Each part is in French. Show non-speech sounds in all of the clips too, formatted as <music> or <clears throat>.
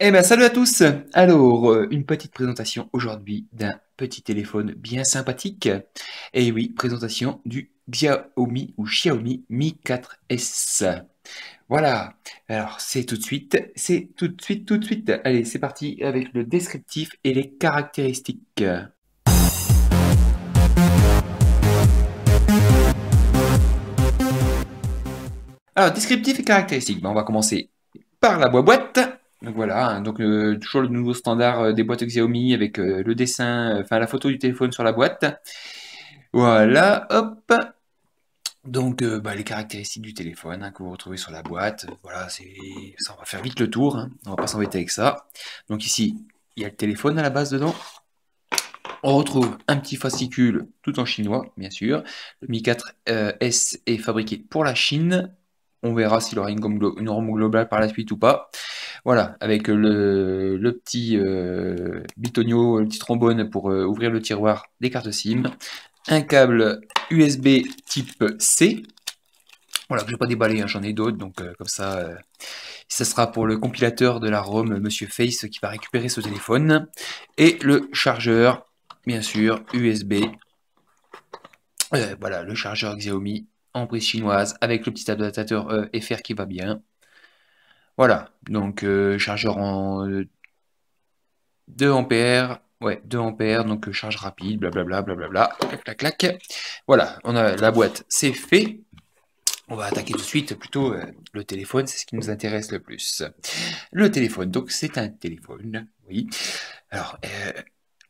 Eh ben salut à tous Alors, euh, une petite présentation aujourd'hui d'un petit téléphone bien sympathique. Et oui, présentation du Xiaomi ou Xiaomi Mi 4S. Voilà, alors c'est tout de suite, c'est tout de suite, tout de suite. Allez, c'est parti avec le descriptif et les caractéristiques. Alors, descriptif et caractéristiques. Ben, on va commencer par la boîte. Donc voilà, hein, donc euh, toujours le nouveau standard euh, des boîtes Xiaomi avec euh, le dessin, enfin la photo du téléphone sur la boîte. Voilà, hop. Donc bah, les caractéristiques du téléphone hein, que vous retrouvez sur la boîte. Voilà, c'est ça, on va faire vite le tour. Hein. On va pas s'embêter avec ça. Donc ici, il y a le téléphone à la base dedans. On retrouve un petit fascicule tout en chinois, bien sûr. Le Mi 4S est fabriqué pour la Chine. On verra s'il aura une, une globale par la suite ou pas. Voilà, avec le, petit euh, bitonio, le petit trombone pour euh, ouvrir le tiroir des cartes SIM. Un câble USB type C. Voilà, que je vais pas déballer, hein, j'en ai d'autres, donc euh, comme ça, ça sera pour le compilateur de la ROM Monsieur Face qui va récupérer ce téléphone. Et le chargeur, bien sûr, USB. voilà, le chargeur Xiaomi en prise chinoise avec le petit adaptateur FR qui va bien. Voilà, donc euh, chargeur en 2 euh, ampères, ouais, 2 ampères, donc euh, charge rapide, blablabla, blablabla, clac, clac, clac. Voilà, on a la boîte, c'est fait. On va attaquer tout de suite plutôt le téléphone, c'est ce qui nous intéresse le plus. Le téléphone, donc c'est un téléphone, oui. Alors,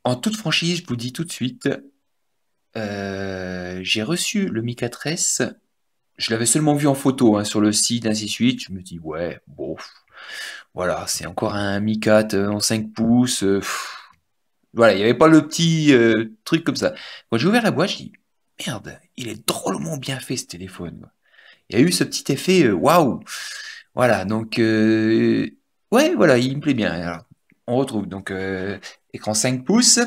en toute franchise, je vous dis tout de suite, j'ai reçu le Mi 4S je l'avais seulement vu en photo hein, sur le site, ainsi de suite. Je me dis, ouais, bon, voilà, c'est encore un Mi 4 euh, en 5 pouces. Euh, voilà, il n'y avait pas le petit euh, truc comme ça. Quand j'ai ouvert la boîte, je dis, merde, il est drôlement bien fait ce téléphone. Il y a eu ce petit effet, waouh! Voilà, donc, ouais, voilà, il me plaît bien. On retrouve donc écran 5 pouces,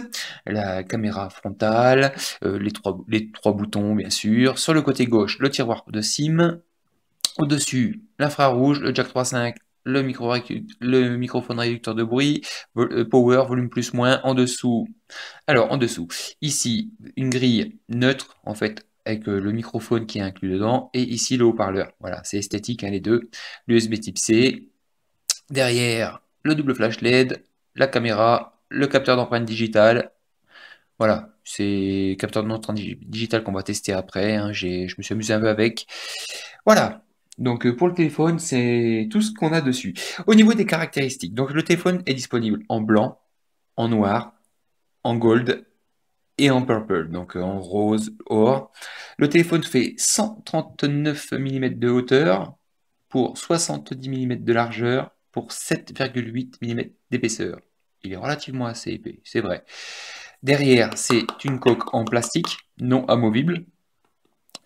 la caméra frontale, euh, les, trois, les trois boutons bien sûr. Sur le côté gauche, le tiroir de SIM. Au-dessus, l'infrarouge, le jack 3.5, le, micro le microphone réducteur de bruit, euh, power, volume plus moins. En dessous, alors en dessous, ici, une grille neutre en fait avec euh, le microphone qui est inclus dedans et ici le haut-parleur. Voilà, c'est esthétique hein, les deux. L'USB type C. Derrière, le double flash LED, la caméra, le capteur d'empreinte digitale. Voilà, c'est capteur d'empreinte digitale qu'on va tester après. Hein. je me suis amusé un peu avec. Voilà. Donc euh, pour le téléphone, c'est tout ce qu'on a dessus. Au niveau des caractéristiques, donc le téléphone est disponible en blanc, en noir, en gold et en purple, donc en rose, or. Le téléphone fait 139 mm de hauteur pour 70 mm de largeur pour 7,8 mm d'épaisseur il est relativement assez épais, c'est vrai. Derrière, c'est une coque en plastique, non amovible.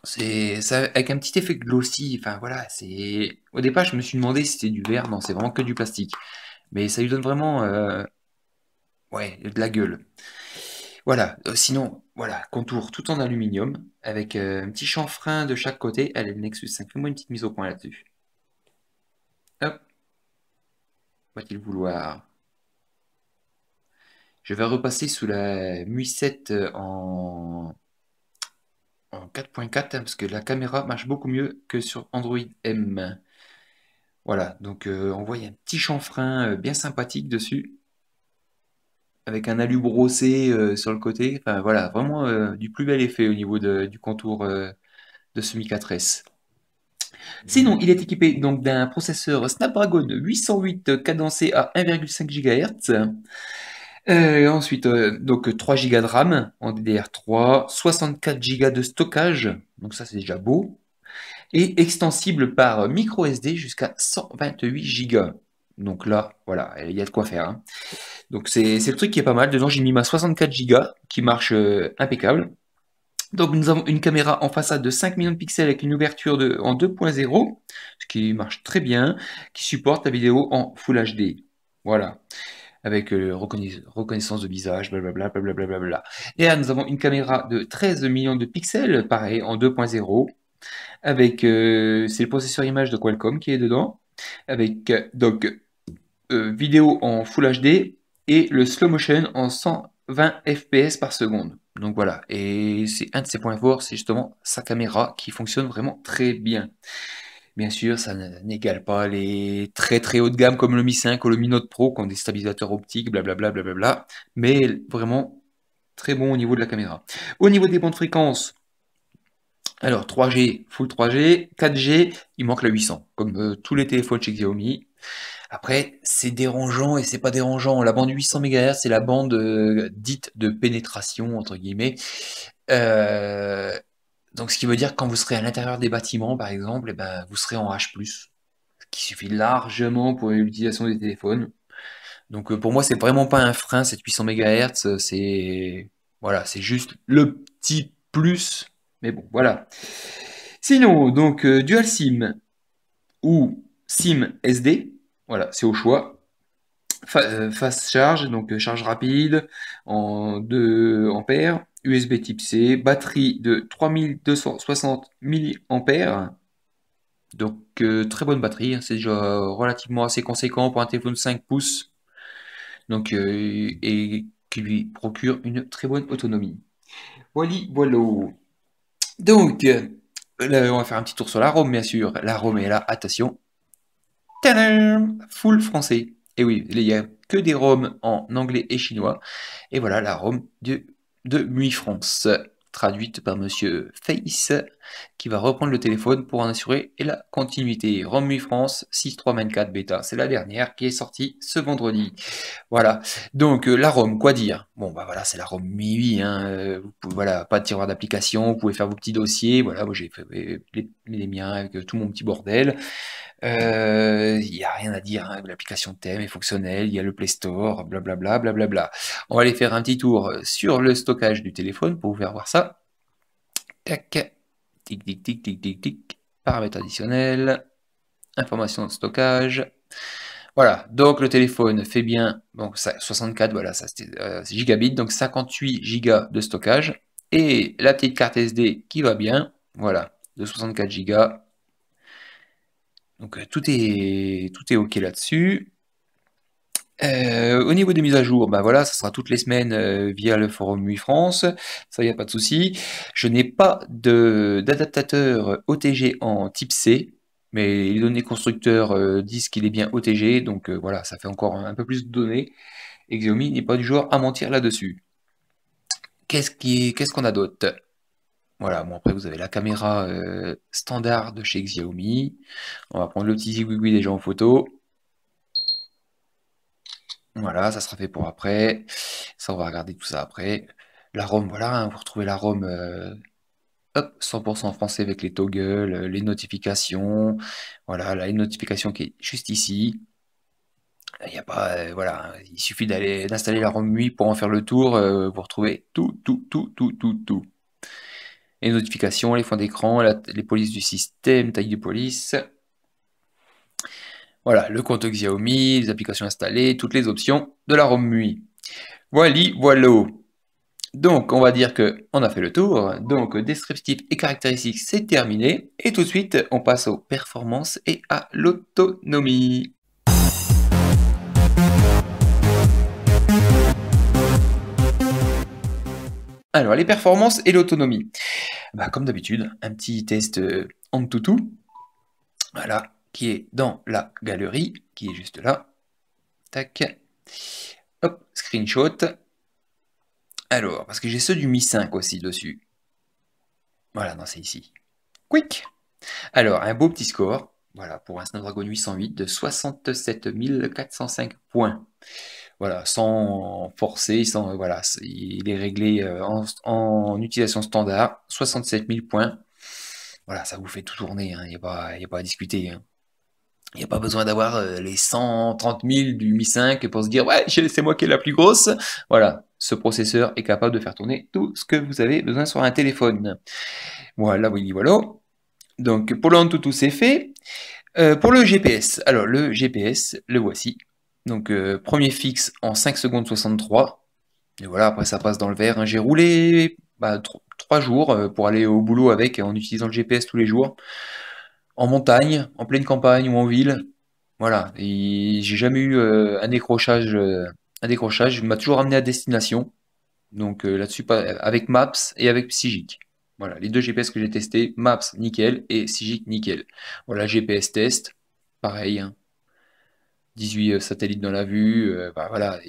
C'est avec un petit effet glossy. Enfin voilà, c'est. Au départ, je me suis demandé si c'était du verre. Non, c'est vraiment que du plastique. Mais ça lui donne vraiment, euh, ouais, de la gueule. Voilà. Euh, sinon, voilà, contour tout en aluminium avec euh, un petit chanfrein de chaque côté. Allez, le Nexus 5, fais-moi une petite mise au point là-dessus. Hop. Va-t-il vouloir je vais repasser sous la MUI 7 euh, en, 4.4 hein, parce que la caméra marche beaucoup mieux que sur Android M. Voilà, donc euh, on voit un petit chanfrein euh, bien sympathique dessus avec un alu brossé sur le côté. Enfin voilà, vraiment du plus bel effet au niveau du contour de ce Mi 4S. Sinon, il est équipé donc d'un processeur Snapdragon 808 cadencé à 1,5 GHz euh, ensuite, euh, donc 3 Go de RAM en DDR3, 64 Go de stockage, donc ça c'est déjà beau, et extensible par micro SD jusqu'à 128 Go. Donc là, voilà, il y a de quoi faire. Hein. Donc c'est le truc qui est pas mal. Dedans, j'ai mis ma 64 Go qui marche euh, impeccable. Donc nous avons une caméra en façade de 5 millions de pixels avec une ouverture en 2.0, ce qui marche très bien, qui supporte la vidéo en Full HD. Voilà avec euh, reconnaissance de visage, blablabla, blablabla, blablabla. Et là, nous avons une caméra de 13 millions de pixels, pareil, en 2.0, avec, euh, c'est le processeur image de Qualcomm qui est dedans, avec, donc, euh, vidéo en Full HD et le slow motion en 120 fps par seconde. Donc voilà, et c'est un de ses points forts, c'est justement sa caméra qui fonctionne vraiment très bien. Bien sûr, ça n'égale pas les très très haut de gamme comme le Mi 5 ou le Mi Note Pro qui ont des stabilisateurs optiques, blablabla, blablabla, mais vraiment très bon au niveau de la caméra. Au niveau des bandes fréquences, alors 3G, full 3G, 4G, il manque la 800, comme euh, tous les téléphones chez Xiaomi. Après, c'est dérangeant et c'est pas dérangeant. La bande 800 MHz, c'est la bande euh, dite de pénétration, entre guillemets. Euh, donc, ce qui veut dire que quand vous serez à l'intérieur des bâtiments, par exemple, eh ben, vous serez en H+, ce qui suffit largement pour l'utilisation des téléphones. Donc, pour moi, c'est vraiment pas un frein, cette 800 MHz. C'est voilà, juste le petit plus mais bon, voilà. Sinon, donc, euh, Dual SIM ou SIM SD, voilà, c'est au choix. Euh, fast charge, donc euh, charge rapide en 2 ampères, USB type C, batterie de 3260 mAh. Donc très bonne batterie, hein, c'est déjà relativement assez conséquent pour un téléphone 5 pouces. Donc et qui lui procure une très bonne autonomie. Voilà, voilà. Donc, euh, on va faire un petit tour sur la Rome, bien sûr. La Rome est là, attention. Full français. Et oui, il n'y a que des Roms en anglais et chinois. Et voilà la Rome de, de Nuit France traduite par Monsieur Face, qui va reprendre le téléphone pour en assurer la continuité. ROM France 6.3.24 bêta, c'est la dernière qui est sortie ce vendredi. Voilà, donc euh, la ROM, quoi dire? Bon, bah voilà, c'est la ROM Mi 8, hein. Euh, voilà, pas de tiroir d'application, vous pouvez faire vos petits dossiers, voilà, moi j'ai fait les, miens avec tout mon petit bordel. Il euh, n'y a rien à dire, hein, l'application thème est fonctionnelle, il y a le Play Store, blablabla, blablabla. On va aller faire un petit tour sur le stockage du téléphone pour vous faire voir ça. Tac, tic, tic, tic, tic, tic, tic, paramètres additionnels, information de stockage. Voilà, donc le téléphone fait bien, donc 64, voilà, ça c'était euh, gigabits, donc 58 gigas de stockage. Et la petite carte SD qui va bien, voilà, de 64 gigas, donc euh, tout est, tout est OK là-dessus. Euh, au niveau des mises à jour, bah voilà, ça sera toutes les semaines euh, via le forum 8 France, ça y a pas de souci. Je n'ai pas d'adaptateur OTG en type C, mais les données constructeurs disent qu'il est bien OTG, donc voilà, ça fait encore un, peu plus de données. Xiaomi n'est pas du genre à mentir là-dessus. Qu'est-ce qu'on a d'autre voilà, bon après vous avez la caméra euh, standard de chez Xiaomi. On va prendre le petit zigouigoui déjà en photo. Voilà, ça sera fait pour après. Ça, on va regarder tout ça après. La ROM, voilà, hein, vous retrouvez la ROM euh, hop, 100% français avec les toggles, euh, les notifications. Voilà, là, une notification qui est juste ici. Il n'y a pas, voilà, il suffit d'aller d'installer la ROM 8 pour en faire le tour. vous retrouvez tout, tout, tout, tout, tout, tout les notifications, les fonds d'écran, les polices du système, taille de police. Voilà, le compte Xiaomi, les applications installées, toutes les options de la ROM MUI. Voilà, voilà. Donc, on va dire que on a fait le tour. Donc, descriptif et caractéristiques, c'est terminé. Et tout de suite, on passe aux performances et à l'autonomie. Alors, les performances et l'autonomie. Bah, comme d'habitude, un petit test euh, en toutou. Voilà, qui est dans la galerie, qui est juste là. Tac. Hop, screenshot. Alors, parce que j'ai ceux du Mi 5 aussi dessus. Voilà, non, c'est ici. Quick Alors, un beau petit score. Voilà, pour un Snapdragon 808 de 67 405 points voilà, sans forcer, il est réglé euh, en, utilisation standard, 67 000 points. Voilà, ça vous fait tout tourner, il hein, n'y a, pas, a pas à discuter. Hein. Il n'y a pas besoin d'avoir euh, les 130 000 du Mi 5 pour se dire, ouais, c'est moi qui est la plus grosse. Voilà, ce processeur est capable de faire tourner tout ce que vous avez besoin sur un téléphone. Voilà, oui, voilà. Donc, pour le tout c'est fait. Euh, pour le GPS, alors le GPS, le voici. Donc euh, premier fixe en 5 secondes 63. Et voilà, après ça passe dans le vert. Hein. J'ai roulé bah, 3 jours pour aller au boulot avec en utilisant le GPS tous les jours. En montagne, en pleine campagne ou en ville. Voilà, j'ai jamais eu euh, un décrochage, euh, m'a toujours amené à destination. Donc euh, là-dessus, avec Maps et avec Psygic. Voilà, les deux GPS que j'ai testés, Maps, nickel, et Psygic, nickel. Voilà, GPS test, pareil, hein. 18 euh, satellites dans la vue, bah, voilà,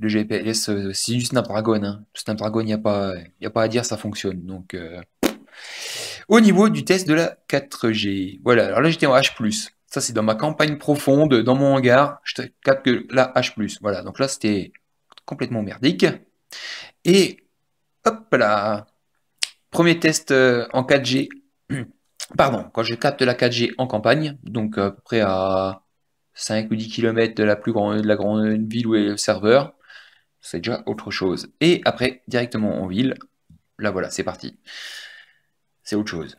le GPS, c'est du Snapdragon, hein. Snapdragon, il n'y a pas, a pas à dire, ça fonctionne. Donc, au niveau du test de la 4G, voilà, alors là j'étais en H+. Ça, c'est dans ma campagne profonde, dans mon hangar, je te capte que la H+. Voilà, donc là, c'était complètement merdique. Et hop là, premier test euh, en 4G. <clears throat> Pardon, quand je capte la 4G en campagne, donc à peu près à 5 ou 10 km de la plus de la grande ville où est le serveur, c'est déjà autre chose. Et après, directement en ville, là voilà, c'est parti. C'est autre chose.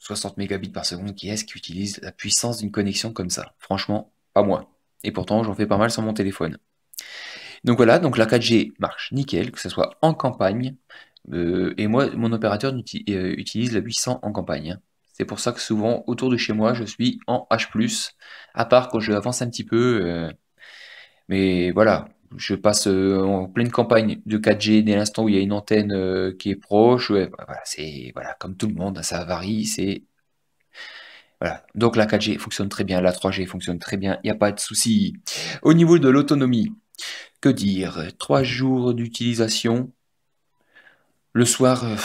60 mégabits par seconde, qui est-ce qui utilise la puissance d'une connexion comme ça? Franchement, pas moi. Et pourtant, j'en fais pas mal sur mon téléphone. Donc voilà, donc la 4G marche nickel, que ce soit en campagne. euh, et moi, mon opérateur euh, utilise la 800 en campagne. hein. C'est pour ça que souvent, autour de chez moi, je suis en H+, à part quand je avance un petit peu. euh, mais voilà, je passe euh, en pleine campagne de 4G dès l'instant où il y a une antenne euh, qui est proche. Bah, c'est voilà, comme tout le monde, ça varie. C'est voilà. Donc la 4G fonctionne très bien, la 3G fonctionne très bien, il n'y a pas de souci. Au niveau de l'autonomie, que dire? Trois jours d'utilisation. Le soir, euh,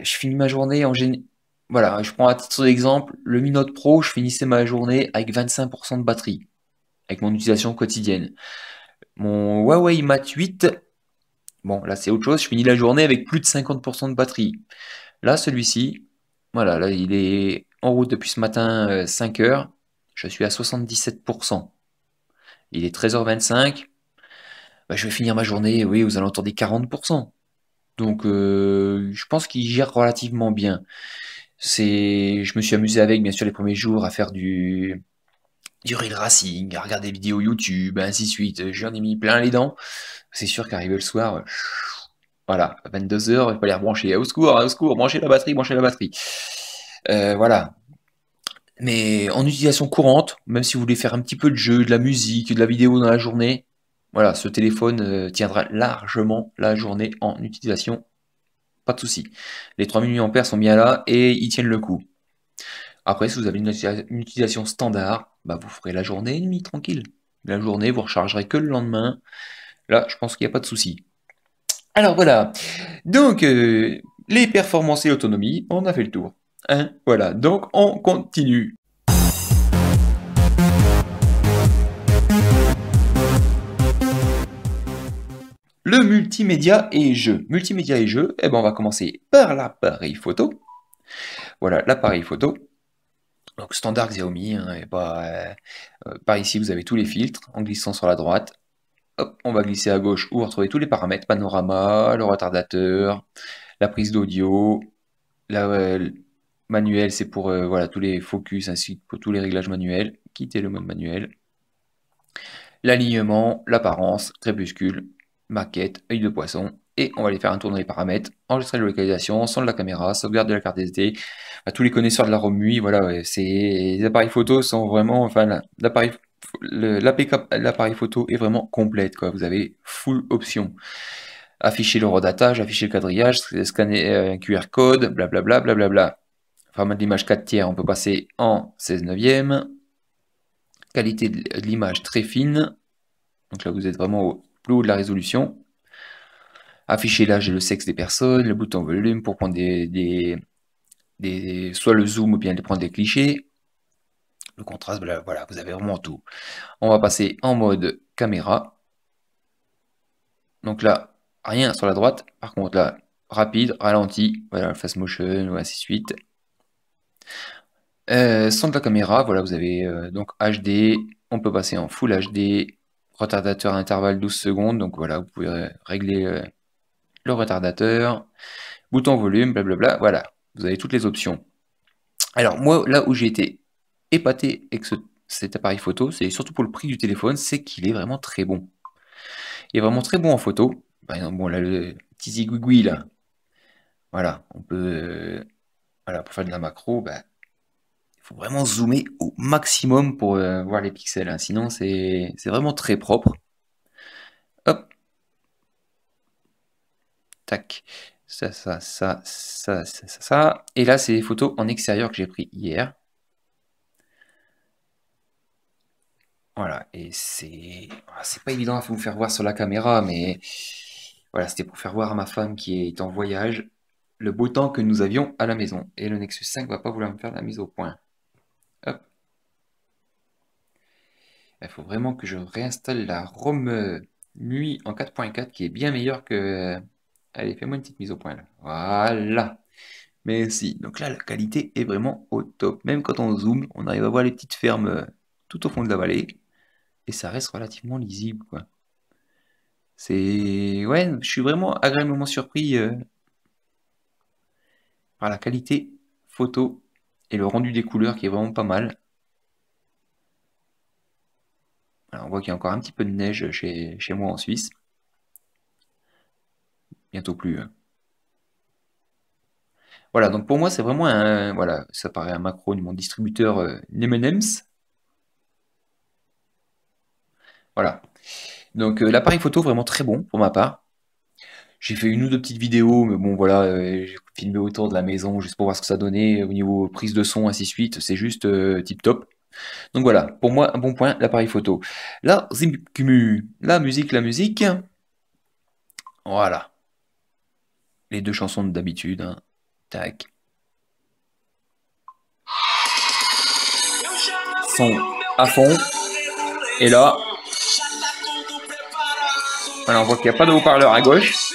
je finis ma journée en gén... Voilà, je prends à titre d'exemple, le Mi Note Pro, je finissais ma journée avec 25% de batterie, avec mon utilisation quotidienne. Mon Huawei Mate 8, bon, là c'est autre chose, je finis la journée avec plus de 50% de batterie. Là, celui-ci, voilà, là il est en route depuis ce matin, euh, 5 heures, je suis à 77%. Il est 13h25, bah, je vais finir ma journée, oui, aux alentours des 40%. Donc, euh, je pense qu'il gère relativement bien. C'est, je me suis amusé avec, bien sûr, les premiers jours à faire du, du reel racing, à regarder des vidéos YouTube, ainsi de suite. J'en ai mis plein les dents. C'est sûr qu'arrivé le soir, voilà, à 22h, il les rebrancher. Au secours, au secours, branchez la batterie, branchez la batterie. Euh, voilà. Mais en utilisation courante, même si vous voulez faire un petit peu de jeu, de la musique, de la vidéo dans la journée, voilà, ce téléphone euh, tiendra largement la journée en utilisation pas de souci. Les 3000 mAh sont bien là et ils tiennent le coup. Après, si vous avez une, utilisa- une utilisation standard, bah vous ferez la journée et demie tranquille. La journée, vous rechargerez que le lendemain. Là, je pense qu'il n'y a pas de souci. Alors voilà. Donc, euh, les performances et l'autonomie, on a fait le tour. Hein voilà. Donc, on continue. Le multimédia et jeu. Multimédia et jeu, eh ben, on va commencer par l'appareil photo. Voilà, l'appareil photo. Donc standard Xiaomi, hein, et euh, euh, par ici vous avez tous les filtres en glissant sur la droite. On va glisser à gauche où vous retrouvez tous les paramètres, panorama, le retardateur, la prise d'audio, la euh, manuel c'est pour voilà tous les focus ainsi que pour tous les réglages manuels. Quittez le mode manuel. L'alignement, l'apparence, crépuscule, maquette, œil de poisson. Et on va aller faire un tour dans les paramètres, enregistrer la localisation, son de la caméra, sauvegarde de la carte SD. À tous les connaisseurs de la ROM voilà, ouais, c'est les appareils photo sont vraiment, enfin, la- l'appareil, l'appareil photo est vraiment complète, quoi. Vous avez full option. Afficher le redatage, afficher le quadrillage, scanner euh, un QR code, blablabla, blablabla. Format de l'image 4 tiers, on peut passer en 16 neuvième. Qualité de l'image très fine. Donc là, vous êtes vraiment au plus haut de la résolution. Afficher l'âge et le sexe des personnes, le bouton volume pour prendre des, des, soit le zoom ou bien de prendre des clichés. Le contraste, voilà, vous avez vraiment tout. On va passer en mode caméra. Donc là, rien sur la droite. Par contre, là, rapide, ralenti, voilà, fast motion, ou ainsi de suite. Euh, de la caméra, voilà, vous avez euh, donc HD, on peut passer en Full HD, retardateur à intervalle 12 secondes, donc voilà, vous pouvez régler euh, le retardateur, bouton volume, blablabla, voilà, vous avez toutes les options. Alors moi, là où j'ai été épaté avec ce- cet appareil photo, c'est surtout pour le prix du téléphone, c'est qu'il est vraiment très bon. Il est vraiment très bon en photo. Par exemple, bon là, le petit zigouigoui là, voilà, on peut, euh, voilà, pour faire de la macro, bah, faut vraiment zoomer au maximum pour euh, voir les pixels. Hein. Sinon, c'est vraiment très propre. Hop. Tac. Ça, ça, ça, ça, ça, ça, ça. Et là, c'est des photos en extérieur que j'ai pris hier. Voilà, et c'est ah, c'est pas évident à vous faire voir sur la caméra, mais voilà, c'était pour faire voir à ma femme qui est en voyage le beau temps que nous avions à la maison. Et le Nexus 5 va pas vouloir me faire la mise au point. Hop. Il faut vraiment que je réinstalle la ROM nuit en 4.4 qui est bien meilleure que... Allez, fais-moi une petite mise au point là. Voilà. Merci. Donc là, la qualité est vraiment au top. Même quand on zoome, on arrive à voir les petites fermes tout au fond de la vallée et ça reste relativement lisible. C'est... Ouais, je suis vraiment agréablement surpris euh, par la qualité photo et le rendu des couleurs qui est vraiment pas mal. on voit qu'il y a encore un petit peu de neige chez moi en Suisse. Plus. Hein. Voilà, donc pour moi, c'est vraiment un... Voilà, ça paraît un macro de mon distributeur euh, Voilà. Donc euh, l'appareil photo vraiment très bon pour ma part. J'ai fait une ou deux petites vidéos, mais bon voilà, euh, j'ai filmé autour de la maison juste pour voir ce que ça donnait au niveau prise de son, ainsi de suite. C'est juste euh, tip top. Donc voilà, pour moi un bon point, l'appareil photo. La musique, la musique. Voilà. Les deux chansons d'habitude. Hein. Tac. Son à fond. Et là, voilà, on voit qu'il n'y a pas de haut-parleur à gauche.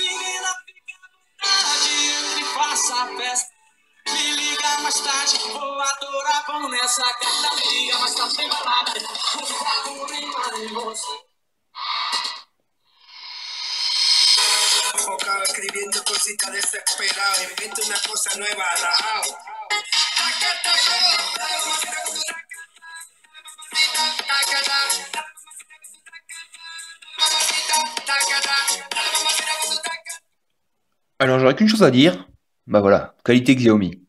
Alors j'aurais qu'une chose à dire. Bah voilà, qualité Xiaomi.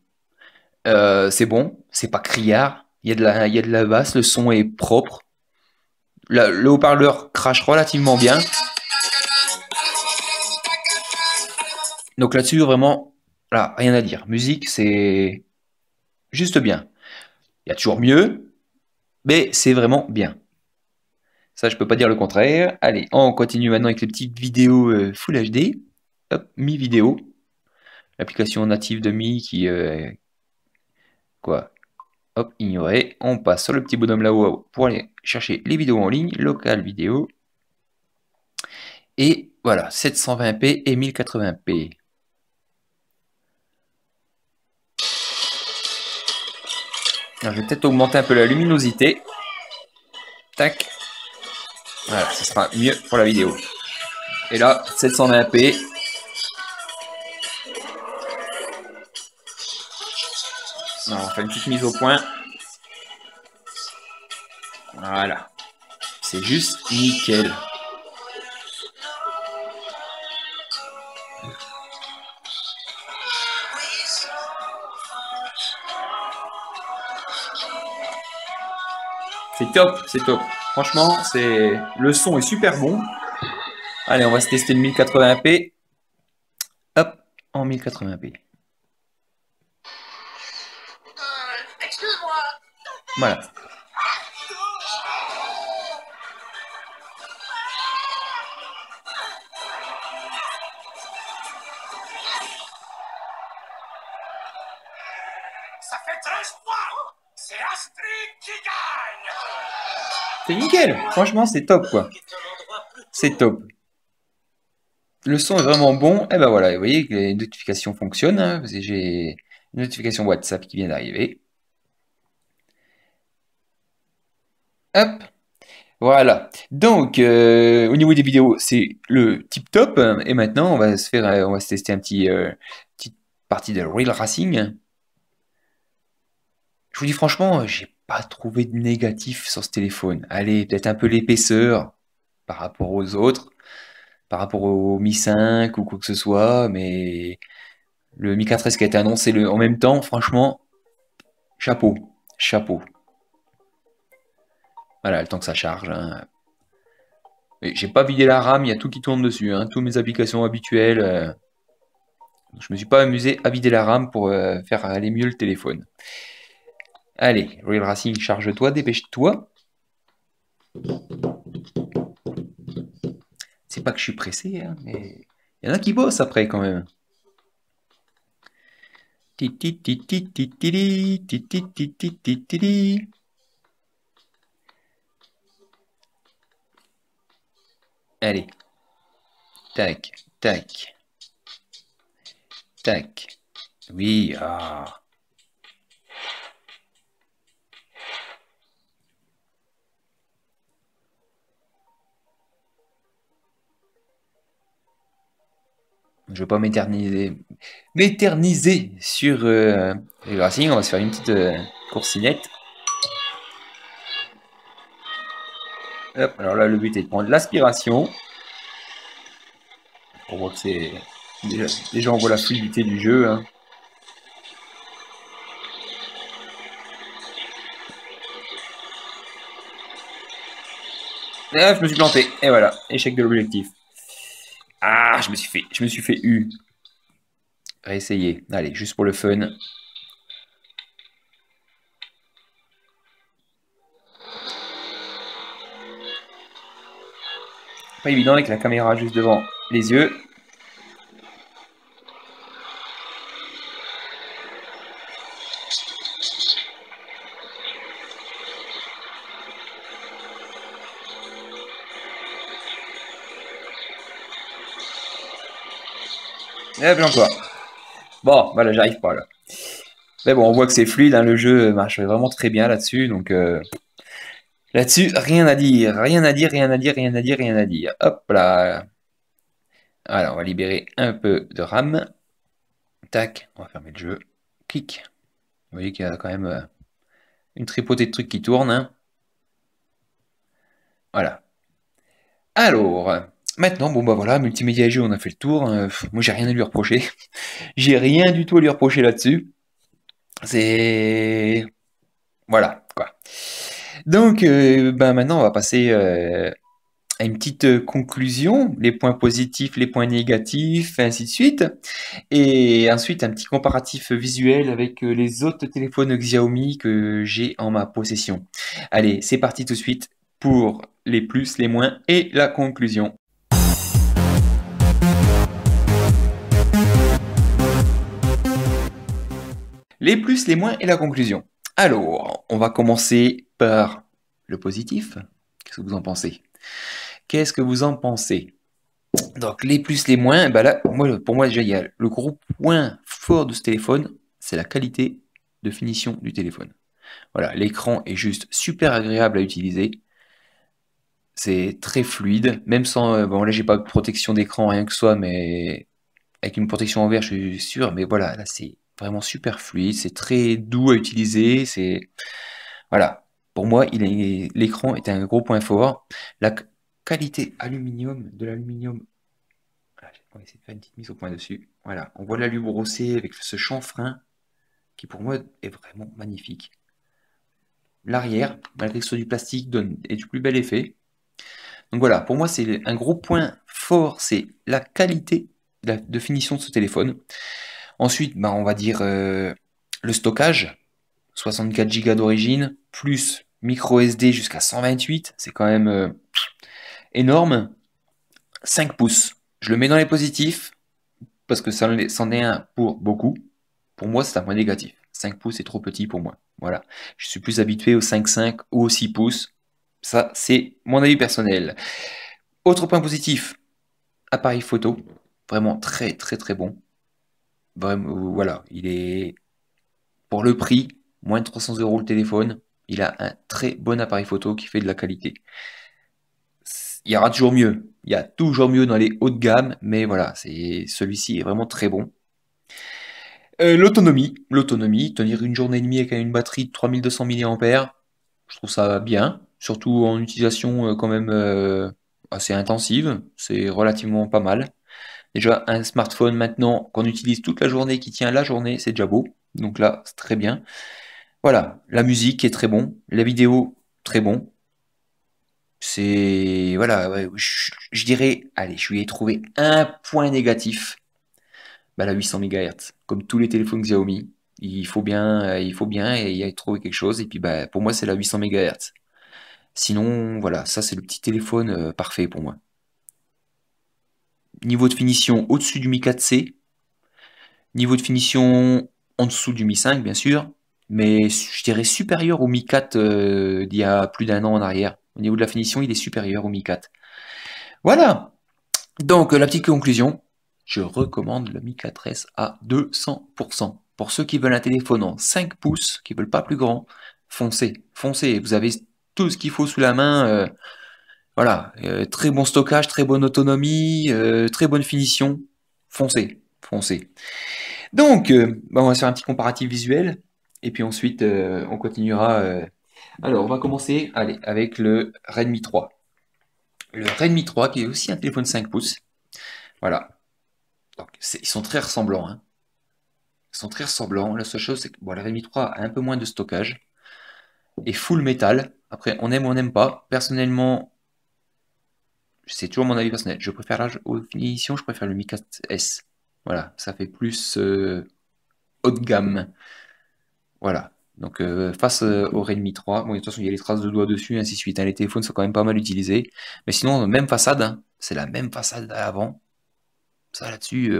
Euh, c'est bon, c'est pas criard. Il y, a de la, y a de la basse, le son est propre. le haut-parleur crache relativement bien. Donc là-dessus, vraiment, rien à dire. Musique, c'est juste bien. Il y a toujours mieux, mais c'est vraiment bien. Ça, je peux pas dire le contraire. Allez, on continue maintenant avec les petites vidéos euh, Full HD. Mi Vidéo. L'application native de Mi qui... Euh, quoi? Hop, ignoré. On passe sur le petit bonhomme là-haut pour aller chercher les vidéos en ligne. Local vidéo. Et voilà, 720p et 1080p. Je vais peut-être augmenter un peu la luminosité. Tac. Voilà, ça sera mieux pour la vidéo. Et là, 720p. on va faire une petite mise au point. Voilà. C'est juste nickel. Top, c'est top. Franchement, c'est le son est super bon. Allez, on va se tester le 1080p. Hop, en 1080p. Voilà. Nickel Franchement, c'est top, quoi. C'est top. Le son est vraiment bon. Et eh ben voilà, vous voyez que les notifications fonctionnent. Hein, j'ai une notification WhatsApp qui vient d'arriver. Hop. Voilà. Donc, euh, au niveau des vidéos, c'est le tip top. Et maintenant, on va se faire, on va se tester un petit, euh, petite partie de Real Racing. Je vous dis franchement, j'ai pas trouvé de négatif sur ce téléphone. Allez, peut-être un peu l'épaisseur par rapport aux autres, par rapport au Mi 5 ou quoi que ce soit, mais le Mi 4S qui a été annoncé en même temps, franchement, chapeau. chapeau. Voilà, le temps que ça charge. Hein. J'ai pas vidé la RAM, il y a tout qui tourne dessus, hein, toutes mes applications habituelles. Euh. je me suis pas amusé à vider la RAM pour euh, faire aller mieux le téléphone. Allez, Real Racing, charge-toi, dépêche-toi. C'est pas que je suis pressé, hein, mais il y en a qui bossent après quand même. Allez. Tac, tac. Tac. Oui, ah. Je vais pas m'éterniser. Sur euh, les Racing. On va se faire une petite euh, coursinette. Alors là, le but est de prendre l'aspiration. On voit que c'est. Déjà, on voit la fluidité du jeu. Hein. Je me suis planté. Et voilà, échec de l'objectif. Je me suis fait, je me suis fait U. Réessayer. Allez, juste pour le fun. Pas évident avec la caméra juste devant les yeux. Eh bien quoi. Bon, voilà, j'arrive pas là. Mais bon, on voit que c'est fluide, hein, le jeu marche vraiment très bien là-dessus, donc euh, là-dessus, rien à dire, rien à dire, rien à dire, rien à dire, rien à dire. Hop là. Alors, on va libérer un peu de RAM. Tac, on va fermer le jeu. Clic. Vous voyez qu'il y a quand même euh, une tripotée de trucs qui tournent. Hein. Voilà. Alors, Maintenant, bon bah voilà, multimédia et on a fait le tour. Hein. moi, j'ai rien à lui reprocher. <laughs> j'ai rien du tout à lui reprocher là-dessus. C'est voilà quoi. Donc, ben maintenant, on va passer euh, à une petite euh, conclusion, les points positifs, les points négatifs, ainsi de suite. Et ensuite, un petit comparatif visuel avec les autres téléphones Xiaomi que j'ai en ma possession. Allez, c'est parti tout de suite pour les plus, les moins et la conclusion. Les plus, les moins et la conclusion. Alors, on va commencer par le positif. Qu'est-ce que vous en pensez? Qu'est-ce que vous en pensez? Donc, les plus, les moins, bah là, moi, pour moi, déjà, il y le gros point fort de ce téléphone, c'est la qualité de finition du téléphone. Voilà, l'écran est juste super agréable à utiliser. C'est très fluide, même sans. Euh, bon, là, j'ai pas de protection d'écran, rien que soit, mais avec une protection envers, je suis sûr. Mais voilà, là, c'est vraiment super fluide, c'est très doux à utiliser, c'est voilà. Pour moi, l'écran est un gros point fort. La qualité aluminium de l'aluminium. On va essayer de faire une petite mise au point dessus. Voilà, on voit l'alu brossé avec ce chanfrein qui pour moi est vraiment magnifique. L'arrière, malgré que ce soit du plastique, donne est du plus bel effet. Donc voilà, pour moi c'est un gros point fort, c'est la qualité de finition de ce téléphone. Ensuite, bah, on va dire euh, le stockage, 64 Go d'origine, plus micro SD jusqu'à 128, c'est quand même euh, énorme. 5 pouces, je le mets dans les positifs, parce que ça c'en est un pour beaucoup. Pour moi, c'est un point négatif. 5 pouces est trop petit pour moi. Voilà. Je suis plus habitué aux 5,5 ou aux 6 pouces. Ça, c'est mon avis personnel. Autre point positif, appareil photo. Vraiment très très très bon. Vraiment, voilà, il est pour le prix, moins de 300 euros le téléphone. Il a un très bon appareil photo qui fait de la qualité. Il y aura toujours mieux. Il y a toujours mieux dans les hauts de gamme, mais voilà, c'est celui-ci est vraiment très bon. Euh, l'autonomie, l'autonomie, tenir une journée et demie avec une batterie de 3200 mAh, je trouve ça bien, surtout en utilisation euh, quand même euh, assez intensive, c'est relativement pas mal. Déjà, un smartphone maintenant qu'on utilise toute la journée, qui tient la journée, c'est déjà beau. Donc là, c'est très bien. Voilà, la musique est très bon, la vidéo très bon. C'est voilà, je, dirais, allez, je lui ai trouvé un point négatif. Bah, la 800 MHz, comme tous les téléphones Xiaomi, il faut bien, euh, il faut bien y trouver quelque chose. Et puis, bah, pour moi, c'est la 800 MHz. Sinon, voilà, ça c'est le petit téléphone euh, parfait pour moi. Niveau de finition au-dessus du Mi 4C. Niveau de finition en dessous du Mi 5, bien sûr. Mais je dirais supérieur au Mi 4 euh, d'il y a plus d'un an en arrière. Au niveau de la finition, il est supérieur au Mi 4. Voilà. Donc, la petite conclusion. Je recommande le Mi 4S à 200%. Pour ceux qui veulent un téléphone en 5 pouces, qui veulent pas plus grand, foncez, foncez. Vous avez tout ce qu'il faut sous la main. Euh, voilà, euh, très bon stockage, très bonne autonomie, euh, très bonne finition. Foncez, foncez. Donc, bah, on va faire un petit comparatif visuel. Et puis ensuite, on continuera. Alors, on va commencer allez, avec le Redmi 3. Le Redmi 3, qui est aussi un téléphone 5 pouces. Voilà. Ils sont très ressemblants. Hein. Ils sont très ressemblants. La seule chose, c'est que bon, le Redmi 3 a un peu moins de stockage. Et full métal. Après, on aime ou on n'aime pas. Personnellement, c'est toujours mon avis personnel. Je préfère l'âge aux finitions, je préfère le Mi 4S. Voilà, ça fait plus euh, haut de gamme. Voilà. Donc euh, face euh, au Redmi 3, bon de toute façon il y a les traces de doigts dessus, ainsi de suite. Hein. Les téléphones sont quand même pas mal utilisés. Mais sinon, même façade, hein. c'est la même façade à l'avant. Ça là-dessus,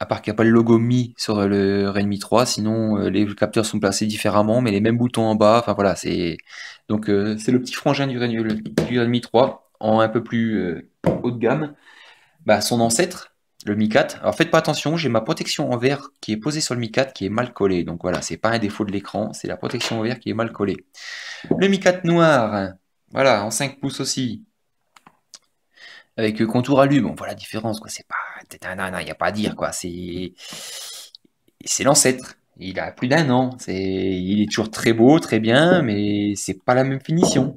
à part qu'il n'y a pas le logo Mi sur le Redmi 3, sinon euh, les capteurs sont placés différemment, mais les mêmes boutons en bas. Enfin voilà, c'est donc euh, c'est le petit frangin du Redmi, 3 en un peu plus euh, haut de gamme. Bah, son ancêtre, le Mi 4. Alors faites pas attention, j'ai ma protection en verre qui est posée sur le Mi 4 qui est mal collée. Donc voilà, c'est pas un défaut de l'écran, c'est la protection en verre qui est mal collée. Le Mi 4 noir, voilà, en 5 pouces aussi avec contour alu. Bon, voilà la différence, quoi. C'est pas, il n'y a pas à dire, quoi. C'est, c'est l'ancêtre. Il a plus d'un an. C'est, il est toujours très beau, très bien, mais c'est pas la même finition.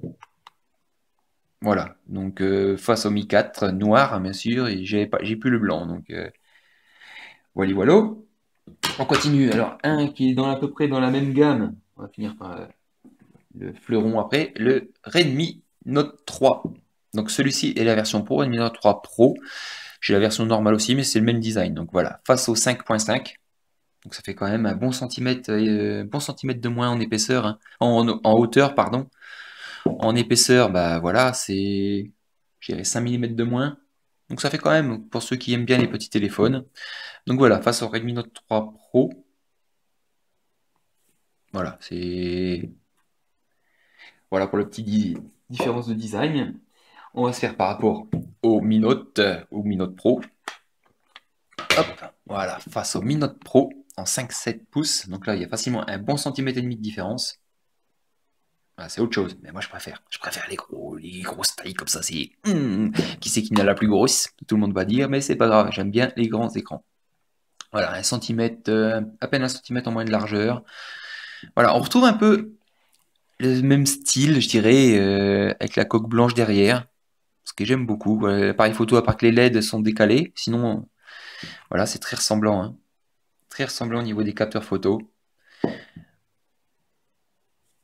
Voilà. Donc, euh, face au Mi 4 noir, bien sûr, et j'ai pas, j'ai plus le blanc. Donc, euh, voilà, voilà. On continue. Alors, un qui est dans à peu près dans la même gamme. On va finir par euh, le fleuron après. Le Redmi Note 3. Donc celui-ci est la version Pro, Note 3 Pro. J'ai la version normale aussi, mais c'est le même design. Donc voilà, face au 5.5. Donc ça fait quand même un bon centimètre, euh, de moins en épaisseur, hein. en, hauteur, pardon. En épaisseur, bah voilà, c'est, 5 mm de moins. Donc ça fait quand même, pour ceux qui aiment bien les petits téléphones. Donc voilà, face au Redmi Note 3 Pro. Voilà, c'est... Voilà pour la petite différence de design. On va se faire par rapport au Mi Note, au Mi Note Pro. Hop, voilà, face au Mi Note Pro en 5-7 pouces. Donc là, il y a facilement un bon centimètre et demi de différence. c'est autre chose, mais moi je préfère. Je préfère les gros, les grosses tailles comme ça. Hmm, qui c'est qui n'a la plus grosse? Tout le monde va dire, mais c'est pas grave. J'aime bien les grands écrans. Voilà, un centimètre, euh, à peine un centimètre en moins de largeur. Voilà, on retrouve un peu le même style, je dirais, euh, avec la coque blanche derrière que j'aime beaucoup. L'appareil photo, à part que les LED sont décalés, sinon, voilà, c'est très ressemblant. Hein. Très ressemblant au niveau des capteurs photo.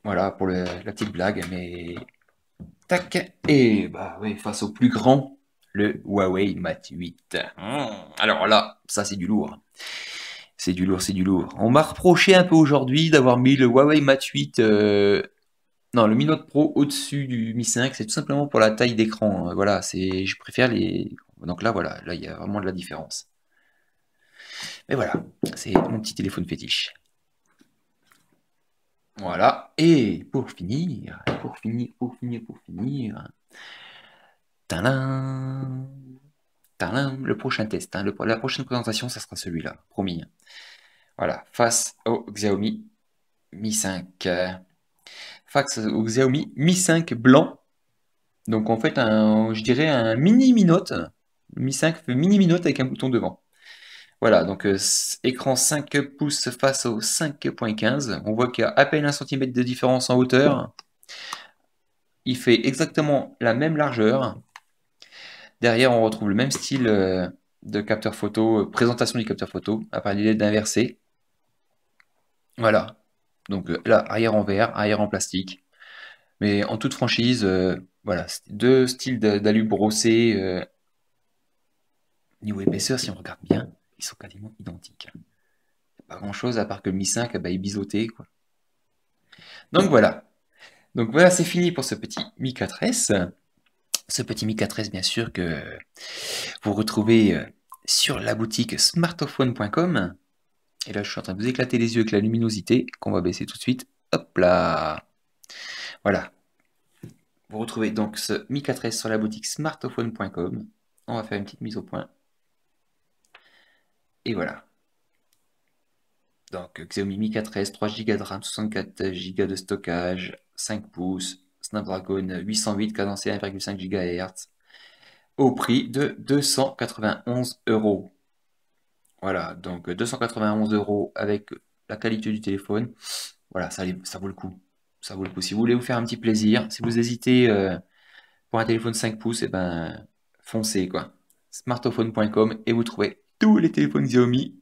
Voilà pour la petite blague, mais tac. Et bah oui, face au plus grand, le Huawei Mate 8. Mmh. Alors là, ça c'est du lourd. C'est du lourd, c'est du lourd. On m'a reproché un peu aujourd'hui d'avoir mis le Huawei Mate 8 non, le Mi Note Pro au-dessus du Mi 5, c'est tout simplement pour la taille d'écran. Hein. Voilà, c'est, je préfère les. Donc là, voilà, là, il y a vraiment de la différence. Mais voilà, c'est mon petit téléphone fétiche. Voilà, et pour finir, pour finir, pour finir, pour finir. Tadam, le prochain test, hein, la prochaine présentation, ça sera celui-là, promis. Voilà, face au Xiaomi Mi 5 au Xiaomi Mi 5 blanc. Donc en fait, un, je dirais un mini Mi Note. Mi 5 fait mini Mi Note avec un bouton devant. Voilà, donc euh, écran 5 pouces face au 5.15. On voit qu'il y a à peine un centimètre de différence en hauteur. Il fait exactement la même largeur. Derrière, on retrouve le même style euh, de capteur photo, euh, présentation du capteur photo, appareil LED inversé. Voilà. Donc euh, là, arrière en verre, arrière en plastique. Mais en toute franchise, euh, voilà, deux styles d'a- d'alu brossé. euh, niveau épaisseur, si on regarde bien, ils sont quasiment identiques. Pas grand-chose à part que le Mi 5 bah, est biseauté, quoi. Donc voilà. Donc voilà, c'est fini pour ce petit Mi 4S. Ce petit Mi 4S, bien sûr, que vous retrouvez euh, sur la boutique smartphone.com. Et là, je suis en train de vous éclater les yeux avec la luminosité, qu'on va baisser tout de suite. Hop là Voilà. Vous retrouvez donc ce Mi 4S sur la boutique smartphone.com. On va faire une petite mise au point. Et voilà. Donc Xiaomi Mi 4S, 3 Go de RAM, 64 Go de stockage, 5 pouces, Snapdragon 808 cadencé 1,5 GHz, au prix de 291 euros. Voilà, donc 291 euros avec la qualité du téléphone. Voilà, ça, vaut le coup. Ça vaut le coup. Si vous voulez vous faire un petit plaisir, si vous hésitez euh, pour un téléphone 5 pouces, et ben foncez quoi. Smartphone.com et vous trouvez tous les téléphones Xiaomi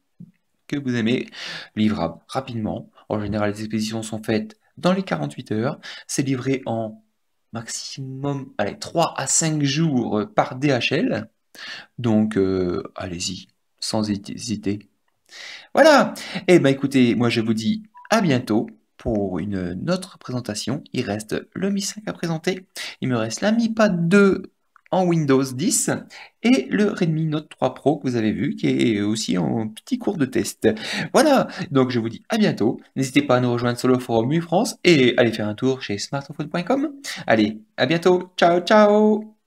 que vous aimez, livrables rapidement. En général, les expéditions sont faites dans les 48 heures. C'est livré en maximum allez, 3 à 5 jours euh, par DHL. Donc, euh, allez-y, sans hésiter. Voilà. Eh ben écoutez, moi je vous dis à bientôt pour une autre présentation. Il reste le Mi 5 à présenter. Il me reste la Mi Pad 2 en Windows 10 et le Redmi Note 3 Pro que vous avez vu qui est aussi en petit cours de test. Voilà, donc je vous dis à bientôt. N'hésitez pas à nous rejoindre sur le forum MuFrance et allez faire un tour chez smartphone.com. Allez, à bientôt. Ciao, ciao